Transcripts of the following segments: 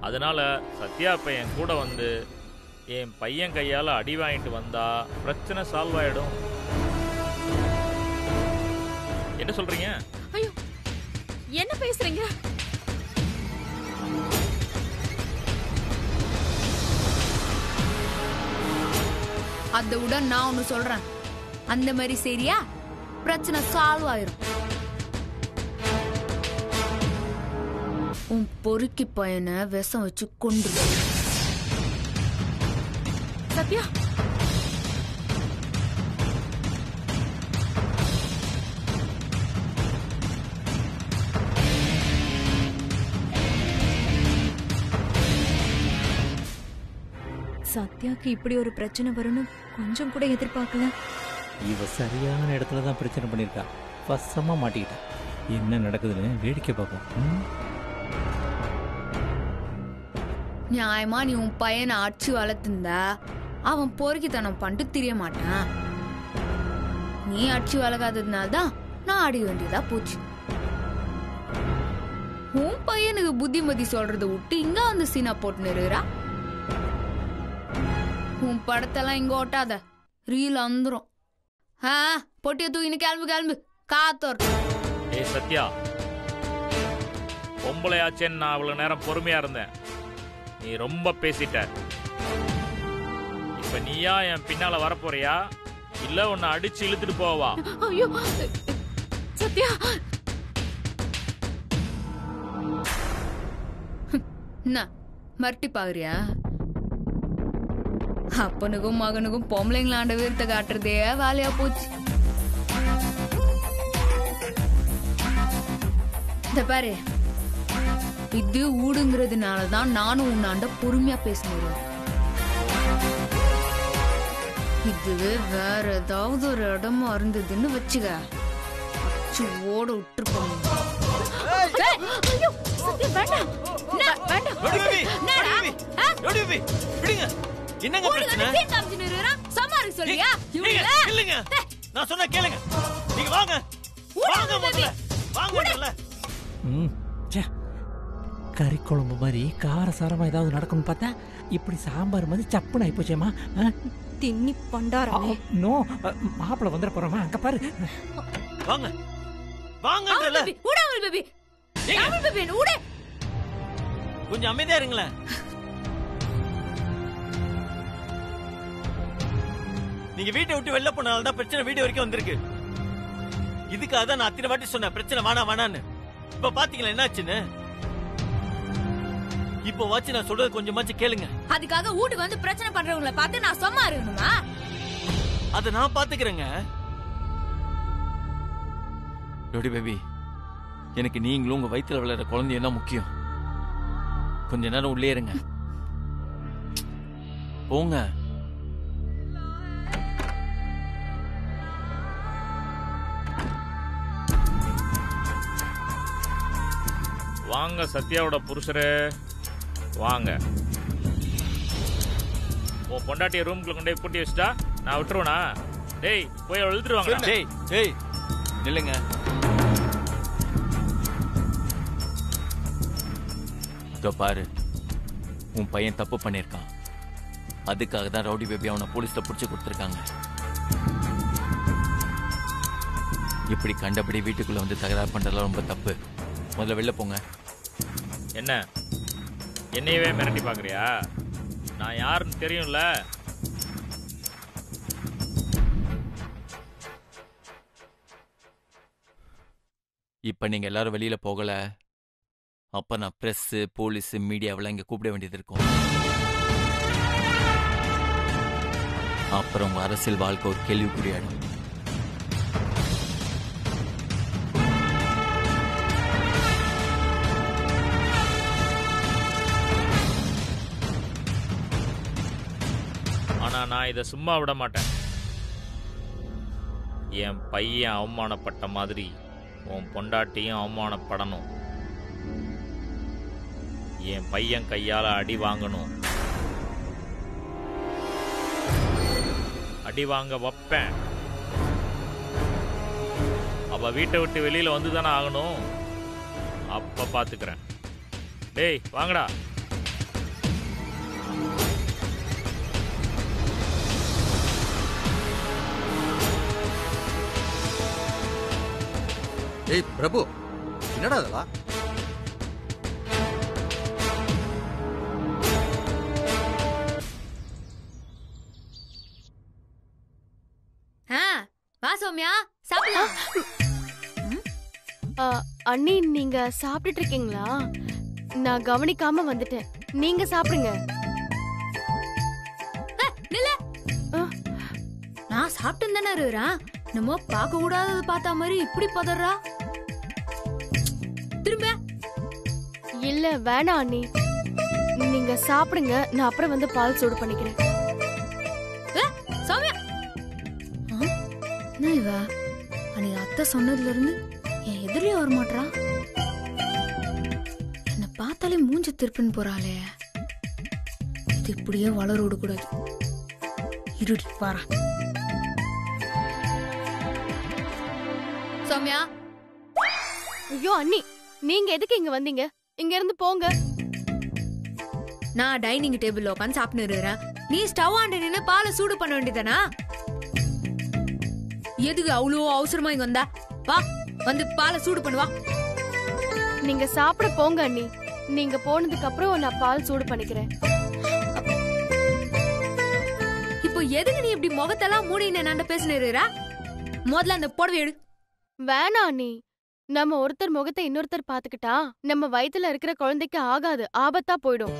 அதனால் சத்யா பையன் கூட வந்து என் பையன் கையால் அடி வாங்கிட்டு வந்தால் பிரச்சனை சால்வ் ஆகிடும் என்ன சொல்கிறீங்க ஐயோ என்ன பேசுகிறீங்க அதை உடன் நான் ஒன்று சொல்கிறேன் அந்த மாதிரி சரியா பிரச்சனை சால்வ் ஆயிரும். உன் பொறுக்கி பையனை விஷம் வச்சு கொண்டு சத்யா! சத்யாக்கு இப்படி ஒரு பிரச்சனை வரும்னு கொஞ்சம் கூட எதிர்பார்க்கல. இவ சரியான இடத்துல தான் பிரச்சனை பண்ணியிருக்கா. வசமா மாட்டிக்கிட்டா. என்ன நடக்குதுன்னு வேடிக்கை பார்ப்போம். நியாயமா நீ உன் பையனை அடிச்சு வளர்த்துந்தா அவன் பொறுக்கித்தனம் பண்ணிட்டு தெரிய மாட்டான். நீ அடிச்சு வளர்க்காததுனால தான் நான் அடி வேண்டியதா போச்சு. உன் பையனுக்கு புத்திமதி சொல்றத விட்டு இங்க வந்து சீனா போட்டு நிறுறா உன் படத்தெல்லாம் இங்க ஓட்டாத ரீல் வந்துரும் ஆ பொட்டிய தூக்கினு கிளம்பு கிளம்பு. காத்தோர். ஏ சத்யா. பொம்பளையாச்சேன்னு நான் அவ்வளவு நேரம் பொறுமையா இருந்தேன். நீ ரொம்ப பேசிட்ட. இப்ப நீயா என் பின்னால வரப்போறியா? இல்ல உன்னை அடிச்சு இழுத்துட்டு போவா ஐயோ சத்யா. என்ன மறுட்டி பாக்குறியா அப்பனுக்கும் மகனுக்கும் பொம்பளைங்களாண்ட வீரத்தை காட்டுறதே வேலையா போச்சு. இந்த பாரு இது ஊடுங்கிறதுனால தான் நானும் உன்னாண்ட பொறுமையா பேசினேன் இதுவே வேற ஏதாவது ஒரு இடமா இருந்ததுன்னு வச்சுக்க. அச்சு ஓட? விடுங்க. என்னங்க நான் சொன்னா கேளுங்க. நீங்க வாங்க. விடு, வாங்க விடு, முதல்ல. வாங்கல ம் ச்சே. கறி குழம்பு மாதிரி காரசாரமா ஏதாவது நடக்கும்னு பார்த்தா இப்படி சாம்பார் மாதிரி சப்புன்னு ஆயிப்போச்சேம்மா? தின்னி பண்டாரமே. நோ மாப்பிள்ள வந்துட போறோமா? அங்க பாரு. வாங்க. வாங்க baby, Amul baby. Amul baby, விடு. கொஞ்சம் அமைதியா இருங்களேன். நீங்க வீட்டை விட்டு வெளில போனால தான் பிரச்சனை வீடு வரைக்கும் வந்திருக்கு. இதுக்காக தான் நான் அத்தனை வாட்டி சொன்னேன் பிரச்சனை வேணாம் வேணான்னு இப்ப பாத்தீங்களா என்னாச்சுன்னு? இப்போ வாச்சு நான் சொல்றது கொஞ்சமாச்சும் கேளுங்க. அதுக்காக வீட்டுக்கு வந்து பிரச்சனை பண்றவங்கள பார்த்து நான் சும்மா இருக்கணுமா? அத நான் பாத்துக்கிறேங்க ரோடி பேபி எனக்கு நீங்களும் உங்க வயித்துல விளையாடுற குழந்தையும் தான் முக்கியம். கொஞ்ச நேரம் உள்ளே இருங்க. போங்க. வாங்க சத்யாவோட புருஷரே. வாங்க. உன் பொண்டாட்டிய ரூம்குள்ள கொண்டு போய் பூட்டி வச்சுட்டா நான் விட்டுருவேனா? டேய் போய் அவளை இழுத்துட்டு வாங்க டேய் டேய் நில்லுங்க. இதோ பாரு. உன் பையன் தப்பு பண்ணிருக்கான் அதுக்காக தான் ரவுடி பேபி அவனை போலீஸ்ல புடிச்சு கொடுத்துருக்காங்க. இப்படி கண்டபடி வீட்டுக்குள்ள வந்து தகராறு பண்றதெல்லாம் ரொம்ப தப்பு. முதல்ல வெளில போங்க. என்ன? என்னையவே மிரட்டி பாக்குறியா நான் யாருன்னு தெரியும்ல. இப்ப நீங்க எல்லாரும் வெளியில போகல? அப்ப நான் பிரஸ் போலீஸ் மீடியாவெல்லாம் இங்க கூப்பிட வேண்டியது இருக்கும். அப்புறம் அரசியல் வாழ்க்கை ஒரு கேள்விக்குறியாடும் நான் இதை சும்மா விட மாட்டேன். என் பையன் அவமானப்பட்ட மாதிரி உன் பொண்டாட்டியும் அவமானப்படணும். என் பையன் கையால் அடி வாங்கணும். அடி வாங்க வைப்பேன். அவ வீட்டை விட்டு வெளியில வந்து தானே ஆகணும்? அப்ப பாத்துக்கிறேன். டேய் வாங்கடா. ஏய் பிரபு என்னடா அதெல்லாம் வா சௌமியா சாப்பிடலாம். அண்ணி நீங்க சாப்பிட்டுட்டு இருக்கீங்களா? நான் கவனிக்காம வந்துட்டேன். நீங்க சாப்பிடுங்க. நான் சாப்பிட்டு தானே இருக்கிறேன் நம்ம பார்க்க கூடாதது பார்த்த மாதிரி இப்படி பதறா? திரும்ப. இல்ல வேணாம் அண்ணி. நீங்க சாப்பிடுங்க நான் அப்புறம் வந்து பால் சூடு பண்ணிக்கிறேன். சௌமியா. என்ன இவ? அன்னைக்கு அத்தை சொன்னதுல இருந்து என் எதிரிலே வர மாட்றா என்ன பார்த்தாலே மூஞ்சி திருப்பின்னு போறாளே. இது இப்படியே வளர விடக்கூடாது. இருடி வாரா சௌமியா. ஐயோ அண்ணி. நீங்க எதுக்கு இங்க வந்தீங்க? இங்க இருந்து போங்க. நான் டைனிங் டேபிள்ல உட்காந்து சாப்பிட்டு இருக்கிறேன். நீ ஸ்டவ் ஆண்டு நின்னு பாலை சூடு பண்ண வேண்டியதானா எதுக்கு அவ்வளோ அவசரமா இங்க வந்தா? வா வந்து பாலை சூடு பண்ணுவா நீங்க சாப்பிட போங்க அண்ணி. நீங்க போனதுக்கு அப்புறம் நான் பால் சூடு பண்ணிக்கிறேன். இப்போ எதுக்கு நீ இப்படி முகத்தெல்லாம் மூடி நான் பேசினுறா முதல்ல அந்த புடவை எடு. வேணாம் அண்ணி. நம்ம ஒருத்தர் முகத்தை இன்னொருத்தர் பாத்துக்கிட்டா நம்ம வயித்துல இருக்கிற குழந்தைக்கு ஆகாது ஆபத்தா போயிடும்.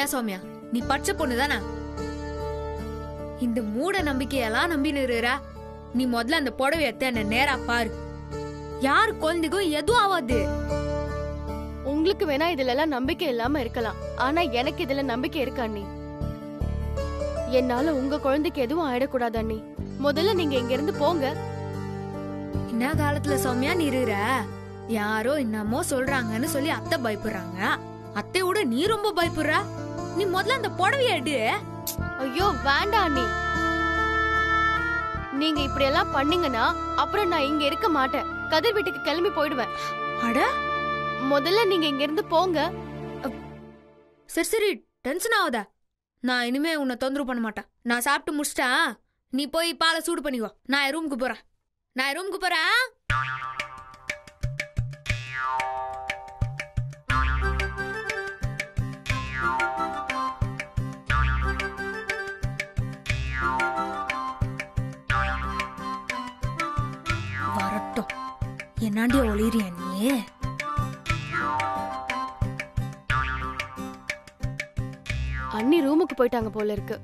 ஏன் சௌமியா நீ பச்சை பொண்ணு தானே? இந்த மூட நம்பிக்கையெல்லாம் நம்பின்னு இருக்கிறா நீ முதல்ல அந்த புடவை எடுத்து என்ன நேரா பாரு. யாரு குழந்தைக்கும் எதுவும் ஆகாது உங்களுக்கு வேணா இதுல எல்லாம் நம்பிக்கை இல்லாம இருக்கலாம் ஆனா எனக்கு இதுல நம்பிக்கை இருக்கு அண்ணி? என்னால உங்க குழந்தைக்கு எதுவும் ஆயிடக்கூடாது அண்ணி. முதல்ல நீங்க இங்க இருந்து போங்க. என்ன காலத்துல சௌமியா நீ இருக்கிற யாரோ என்னமோ சொல்றாங்கன்னு சொல்லி அத்தை பயப்படுறாங்க. அத்தையோட நீ ரொம்ப பயப்படுற? நீ முதல்ல அந்த புடவைய எடு. ஐயோ வேண்டாம் அண்ணி. நீங்க இப்படி எல்லாம் பண்ணீங்கன்னா அப்புறம் நான் இங்க இருக்க மாட்டேன். கதிர் வீட்டுக்கு கிளம்பி போயிடுவேன். அட! முதல்ல நீங்க இங்க இருந்து போங்க சரி சரி டென்ஷன் ஆகாத. நான் இனிமே உன்னை தொந்தரவு பண்ண மாட்டேன். நான் சாப்பிட்டு முடிச்சிட்டேன் நீ போய் பாலை சூடு பண்ணிக்கோ நான் என் ரூமுக்கு போறேன். நான் என் ரூமுக்கு போறேன். வரட்டும். என்னாண்டி ஒளிரியா நீ? அண்ணி ரூமுக்கு போயிட்டாங்க போல இருக்கு.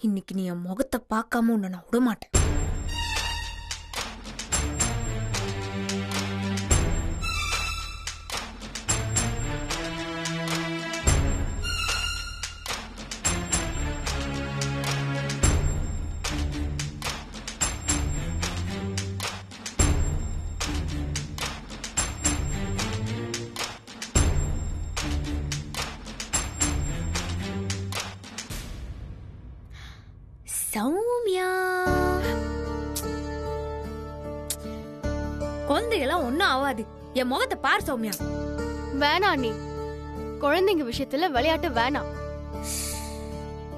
இன்னைக்கு நீ என் முகத்தை பார்க்காம உன்னை நான் விட பார் சௌமியா. வேணாம் அண்ணி. குழந்தைங்க விஷயத்துல விளையாட்டு வேணாம்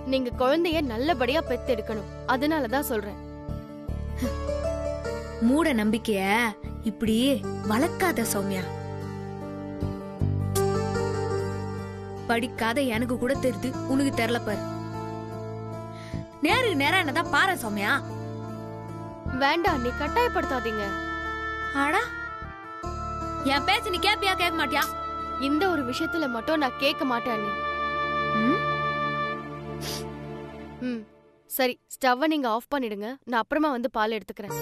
நீங்க குழந்தைய நல்லபடியா பெத்தெடுக்கணும். அதனாலதான் சொல்றேன். மூட நம்பிக்கைய இப்படி வளர்க்காத சௌமியா. படிக்காத எனக்கு கூட தெரியுது உனக்கு தெரியல பாரு. நேருக்கு நேரா என்னதான் பாரு சௌமியா. வேண்டாம் நீ கட்டாயப்படுத்தாதீங்க. ஆடா என் பேச்சு நீ கேப்பியா கேட்க மாட்டியா? இந்த ஒரு விஷயத்துல மட்டும் நான் கேட்க மாட்டேன் ம்? சரி ஸ்டவ்வை நீங்க ஆஃப் பண்ணிடுங்க. நான் அப்புறமா வந்து பால் எடுத்துக்கிறேன்.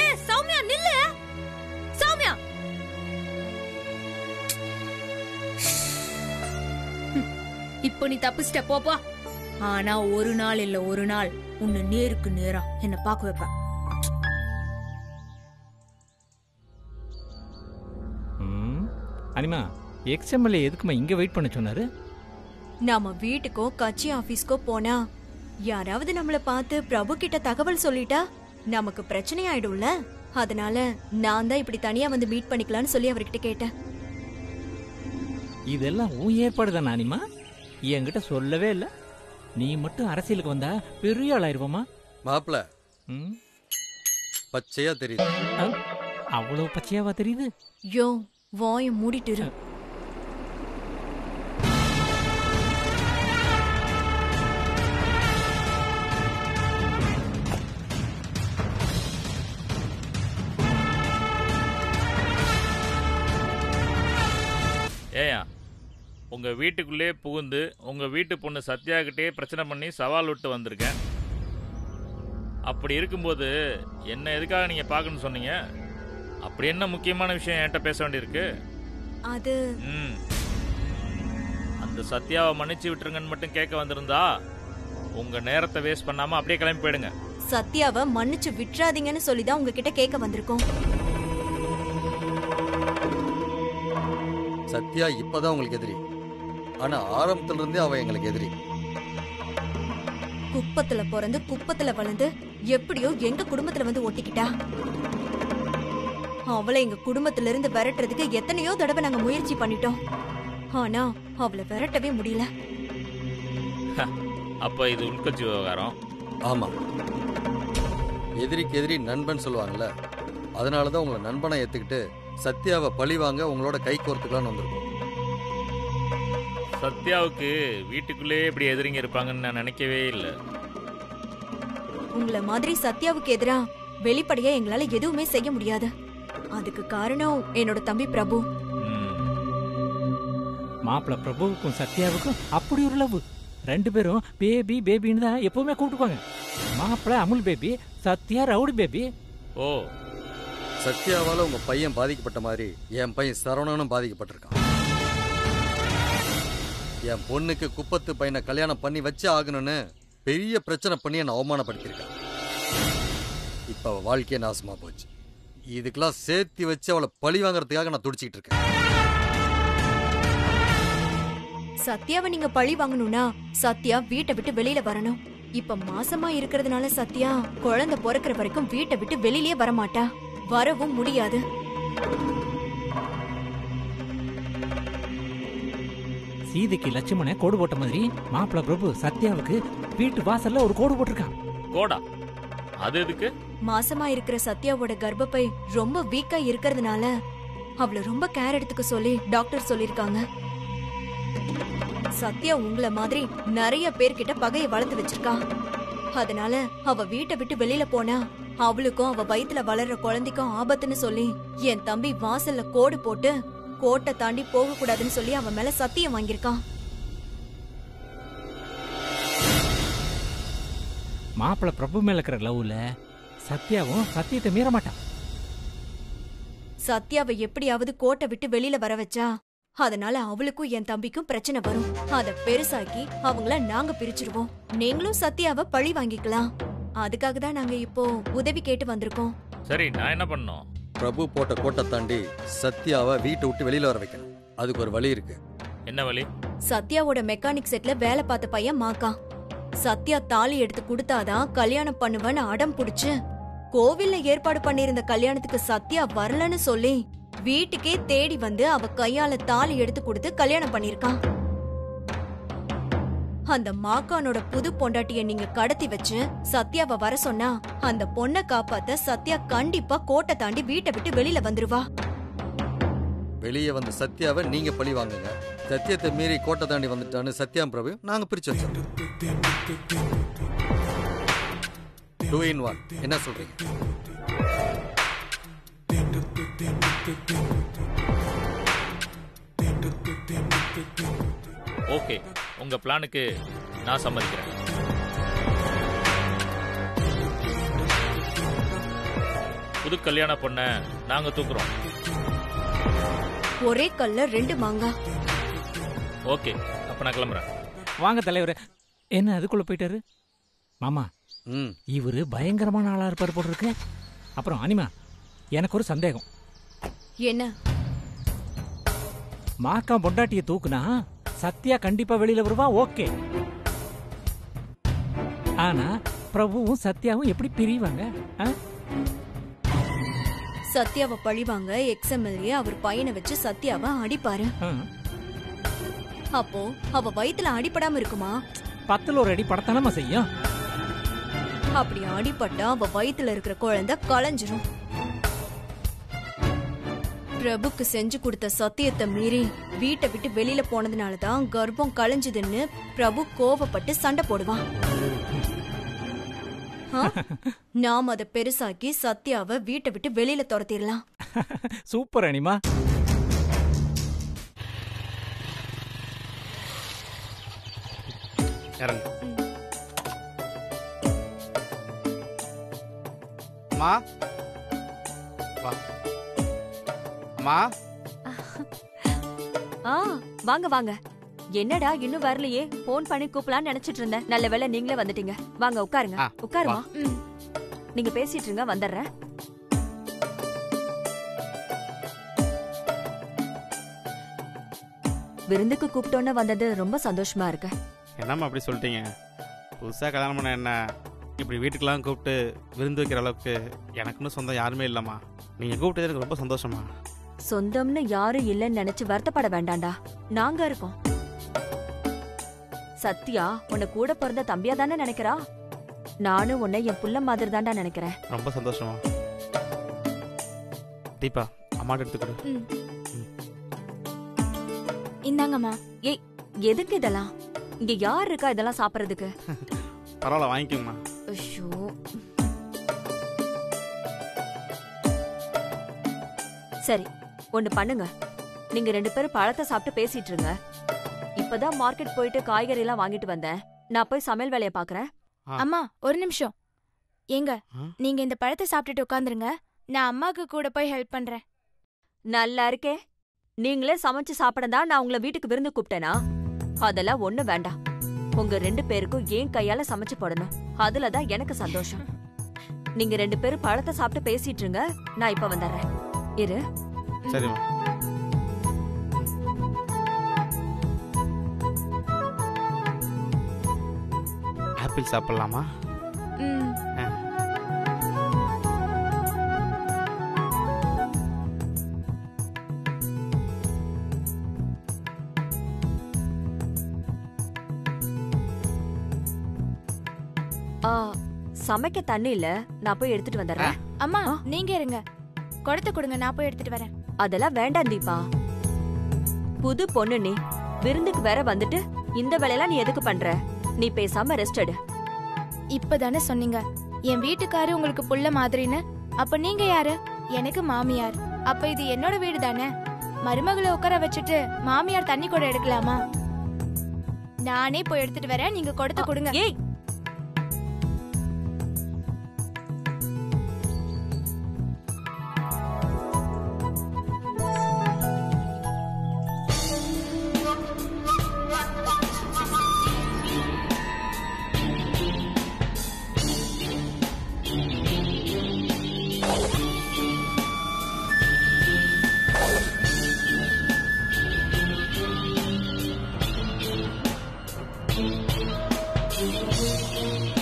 ஏ, சௌமியா நில்லு. சௌமியா. இப்போ நீ தப்பிச்சிட்ட போ, போ. ஆனா ஒரு நாள் இல்ல ஒரு நாள். உன்னை நேருக்கு நேரா என்ன பார்க்க வைப்பேன். அனிமா எக்ஸ்எம்எல்ஏ எதுக்குமா இங்கே வெயிட் பண்ண சொன்னாரு? நாம வீட்டுக்கோ கட்சி ஆபீஸ்க்கோ போனா யாராவது நம்மள பார்த்து பிரபு கிட்ட தகவல் சொல்லிட்டா நமக்கு பிரச்சனை ஆயிடும்ல? அதனால நான் தான் இப்படி தனியா வந்து மீட் பண்ணிக்கலாம்னு சொல்லி அவர்கிட்ட கேட்டேன். இதெல்லாம் உன் ஏற்பாடு தான் நானிமா என்கிட்ட சொல்லவே இல்லை. நீ மட்டும் அரசியலுக்கு வந்தா பெரிய ஆளாயிருவோமா? மாப்பிள ம்? பச்சையா தெரியுது. அவ்வளவு பச்சையாவா தெரியுது? யோ வாய மூடிட்டு இரு. ஏயா உங்க வீட்டுக்குள்ளே புகுந்து உங்க வீட்டு பொண்ணு சத்யாகிட்டே பிரச்சனை பண்ணி சவால் விட்டு வந்திருக்கேன். அப்படி இருக்கும்போது என்ன எதுக்காக நீங்க பார்க்கணும்னு சொன்னீங்க? அப்படி என்ன முக்கியமான விஷயம் என்கிட்ட பேச வேண்டியிருக்கு? அது ம். அந்த சத்யாவை மன்னிச்சு விட்டுருங்கன்னு மட்டும் கேட்க வந்திருந்தா உங்க நேரத்தை வேஸ்ட் பண்ணாம அப்படியே கிளம்பி போயிடுங்க. சத்யாவை மன்னிச்சு விட்டுறாதீங்கன்னு சொல்லி தான் உங்ககிட்ட கேட்க வந்திருக்கோம். சத்யா இப்பதான் உங்களுக்கு எதிரி. ஆனா ஆரம்பத்துல இருந்தே அவ எங்களுக்கு எதிரி. குப்பத்துல பிறந்து குப்பத்துல வளர்ந்து எப்படியோ எங்க குடும்பத்துல வந்து ஒட்டிக்கிட்டா? அவளை எங்க குடும்பத்துல இருந்து விரட்டுறதுக்கு எத்தனையோ தடவை நாங்க முயற்சி பண்ணிட்டோம். ஆனா அவளை விரட்டவே முடியல. அப்ப இது உள்கட்சி விவகாரம். ஆமா. எதிரிக்கு எதிரி நண்பன் சொல்லுவாங்கல்ல அதனாலதான் உங்களை நண்பனை ஏத்துக்கிட்டு சத்யாவை பழி வாங்க உங்களோட கை கோர்த்துக்கலாம்னு வந்திருக்கோம். சத்யாவுக்கு வீட்டுக்குள்ளேயே இப்படி எதிரிங்க இருப்பாங்கன்னு நான் நினைக்கவே இல்லை. உங்கள மாதிரி சத்யாவுக்கு எதிரா வெளிப்படையா எங்களால எதுவுமே செய்ய முடியாது. அதுக்கு காரணம் என்னோட தம்பி பிரபு. மாப்பிள்ள பிரபுவுக்கும் சத்யாவுக்கும் அப்படி ஒரு லவ். ரெண்டு பேரும் பேபி பேபின்னு தான் எப்பவுமே கூப்பிட்டுப்பாங்க மாப்பிள்ள Amul baby Sathya rowdy baby. ஓ சத்யாவால உங்க பையன் பாதிக்கப்பட்ட மாதிரி என் பையன் சரவணனும் பாதிக்கப்பட்டிருக்கான். என் பொண்ணுக்கு குப்பத்து பையனை கல்யாணம் பண்ணி வச்சே ஆகணும்னு பெரிய பிரச்சனை பண்ணி என்னை அவமானப்படுத்தியிருக்கான். இப்ப வாழ்க்கையே நாசமா போச்சு. இதுக்கெல்லாம் சேர்த்து வச்சு அவளை பழி வாங்குறதுக்காக நான் துடிச்சிக்கிட்டு இருக்கேன். சத்யாவை நீங்க பழி வாங்கணும்னா சத்யா வீட்டை விட்டு வெளியில வரணும். இப்ப மாசமா இருக்கிறதுனால சத்யா குழந்தை பிறக்கிற வரைக்கும் வீட்டை விட்டு வெளியிலே வரமாட்டா. வரவும் முடியாது. சீதைக்கு லட்சுமணன் கோடு போட்ட மாதிரி மாப்பிள்ள பிரபு சத்யாவுக்கு வீட்டு வாசல்ல ஒரு கோடு போட்டிருக்கான். கோடா? அது எதுக்கு? மாசமா இருக்கிற சத்யாவோட கர்ப்பப்பை ரொம்ப வீக்கா இருக்கிறதுனால அவளை ரொம்ப கேர் எடுத்துக்க சொல்லி டாக்டர் சொல்லிருக்காங்க சத்யா உங்கள மாதிரி நிறைய பேர்கிட்ட பகையை வளர்த்து வச்சிருக்கா. அதனால அவ வீட்டை விட்டு வெளியில போனா அவளுக்கும் அவ வயித்துல வளர்ற குழந்தைக்கும் ஆபத்துன்னு சொல்லி என் தம்பி வாசல்ல கோடு போட்டு கோட்டை தாண்டி போக கூடாதுன்னு சொல்லி அவன் மேல சத்தியம் வாங்கியிருக்கான். மாப்பிள்ள பிரபு மேல இருக்கிற லவ்ல சத்யாவும் சத்தியத்தை மீற மாட்டான். சத்யாவை எப்படியாவது கோட்டை விட்டு வெளியில வர வச்சா அதனால அவளுக்கும் என் தம்பிக்கும் பிரச்சனை வரும். அத பெருசாக்கி அவங்கள நாங்க பிரிச்சிருவோம். நீங்களும் சத்யாவை பழி வாங்கிக்கலாம். அதுக்காக தான் நாங்க இப்போ உதவி கேட்டு வந்திருக்கோம். சரி நான் என்ன பண்ணோம் பிரபு போட்ட கோட்டை தாண்டி சத்யாவை வீட்டை விட்டு வெளியில வர வைக்கணும். அதுக்கு ஒரு வழி இருக்கு. என்ன வழி? சத்யாவோட மெக்கானிக் செட்ல வேலை பார்த்த பையன் மாக்கா சத்யா தாலி எடுத்து கொடுத்தாதான் கல்யாணம் பண்ணுவேன்னு அடம் புடிச்சு கோவில்ல ஏற்பாடு பண்ணியிருந்த கல்யாணத்துக்கு சத்யா வரலன்னு சொல்லி வீட்டுக்கே தேடி வந்து அவ கையால தாலி எடுத்து கொடுத்து கல்யாணம் பண்ணிருக்கான் அந்த மாக்கானோட புது பொண்டாட்டிய நீங்க கடத்தி வச்சு சத்யாவை வர சொன்னா அந்த பொண்ணை காப்பாத்த சத்யா கண்டிப்பா கோட்டை தாண்டி வீட்டை விட்டு வெளியில வந்துருவா. வெளியே வந்த சத்யாவை நீங்க பழி வாங்குங்க. சத்தியத்தை மீறி கோட்டை தாண்டி வந்துட்டான்னு சத்யாம் பிரபு நாங்க பிரிச்சு வச்சோம் டூ இன் ஒன். என்ன சொல்றீங்க? ஓகே உங்க பிளானுக்கு நான் சம்மதிக்கிறேன். புது கல்யாண பொண்ண நாங்க தூக்குறோம். ஒரே கல்ல ரெண்டு மாங்கா. ஓகே அப்ப நான் கிளம்புறேன். வாங்க தலைவரே. என்ன அதுக்குள்ள போயிட்டாரு? மாமா இவரு பயங்கரமான ஆளா இருப்பாரு போல இருக்கு அப்புறம் அனிமா எனக்கு ஒரு சந்தேகம். என்ன? மாக்கா பொண்டாட்டிய தூக்குனா சத்யா கண்டிப்பா வெளியில வருவா ஓகே. ஆனா பிரபுவும் சத்யாவும் எப்படி பிரிவாங்க ஆ? சத்யாவை பழிவாங்க எக்ஸ்எம்எல்ஏ அவர் பையனை வச்சு சத்யாவை அடிப்பாரு. அப்போ அவ வயித்துல அடிபடாம இருக்குமா? பத்துல ஒரு அடி படத்தானமா செய்யும். அப்படி அடிபட்டா அவ வயித்துல இருக்கிற குழந்தை களைஞ்சிரும். பிரபுக்கு செஞ்சு கொடுத்த சத்தியத்தை மீறி வீட்டை விட்டு வெளியில போனதுனால தான் கர்ப்பம் களைஞ்சதுன்னு பிரபு கோவப்பட்டு சண்டை போடுவான்? நாம் அதை பெருசாக்கி சத்யாவை வீட்டை விட்டு வெளியில துரத்திடலாம். சூப்பர் அனிமா. இறங்கு. அம்மா. வா. அம்மா. ஆ வாங்க வாங்க. என்னடா இன்னும் வரலையே? போன் பண்ணி கூப்பிடலாம்னு நினைச்சிட்டு இருந்தேன். நல்ல வேளை நீங்களே வந்துட்டீங்க. வாங்க உட்காருங்க. உட்காருமா. நீங்க பேசிட்டு இருங்க வந்துடுறேன். விருந்துக்கு கூப்பிட்டோன்னு வந்தது ரொம்ப சந்தோஷமா இருக்கு. என்னம்மா அப்படி சொல்லிட்டீங்க? புதுசாக கல்யாணம் பண்ண என்ன? இப்படி வீட்டுக்கெல்லாம் கூப்பிட்டு விருந்து வைக்கிற அளவுக்கு எனக்குன்னு சொந்தம் யாருமே இல்லைம்மா. நீங்கள் கூப்பிட்டது எனக்கு ரொம்ப சந்தோஷமா சொந்தம்னு யாரும் இல்லைன்னு நினைச்சு வருத்தப்பட வேண்டாம்டா. நாங்க இருக்கோம். சத்யா உன்னை கூட பிறந்த தம்பியா தானே நினைக்கிறா? நானும் உன்னை என் புள்ள மாதிரி தான்டா நினைக்கிறேன். ரொம்ப சந்தோஷமா தீபா அம்மாட்ட எடுத்து கொடு இந்தாங்கம்மா. ஏய் எதுக்கு இதெல்லாம்? இங்க யார் இருக்கா இதெல்லாம் சாப்பிடுறதுக்கு? பரவாயில்ல வாங்கிக்கோங்கம்மா. சரி ஒண்ணு பண்ணுங்க. நீங்க ரெண்டு பேரும் பழத்தை சாப்பிட்டு பேசிட்டு இருங்க. இப்பதான் மார்க்கெட் போயிட்டு காய்கறி எல்லாம் வாங்கிட்டு வந்தேன். நான் போய் சமையல் வேலையை பாக்குறேன் அம்மா ஒரு நிமிஷம். ஏங்க? நீங்க இந்த பழத்தை சாப்பிட்டுட்டு உட்காந்துருங்க. நான் அம்மாக்கு கூட போய் ஹெல்ப் பண்றேன். நல்லா இருக்கே. நீங்களே சமைச்சு சாப்பிடதான் நான் உங்களை வீட்டுக்கு விருந்து கூப்பிட்டேனா? அதெல்லாம் ஒண்ணு வேண்டாம். உங்க ரெண்டு பேருக்கும் ஏன் கையால சமைச்சு போடணும். அதுலதான் எனக்கு சந்தோஷம். நீங்க ரெண்டு பேரும் பழத்தை சாப்பிட்டு பேசிட்டு இருங்க. நான் இப்ப வந்துடுறேன். இரு. சரிம்மா ஆப்பிள் சாப்பிடலாமா? ம். ஆ. ஆ சமைக்க தண்ணி இல்ல. நான் போய் எடுத்துட்டு வந்துடுறேன். அம்மா நீங்க இருங்க. குடத்தை கொடுங்க நான் போய் எடுத்துட்டு வரேன். அதெல்லாம் வேண்டாம் தீபா. புது பொண்ணு நீ விருந்துக்கு வேற வந்துட்டு இந்த வேலையெல்லாம் நீ எதுக்கு பண்ற? நீ பேசாம ரெஸ்ட் எடு. இப்பதானே சொன்னீங்க. என் வீட்டுக்காரு உங்களுக்கு புள்ள மாதிரின்னு அப்ப நீங்க யாரு? எனக்கு மாமியார். அப்ப இது என்னோட வீடு தானே? மருமகளை உட்கார வச்சுட்டு மாமியார் தண்ணி கூட எடுக்கலாமா? நானே போய் எடுத்துட்டு வரேன் நீங்க கொடுத்து கொடுங்க. ஏய் Thank you.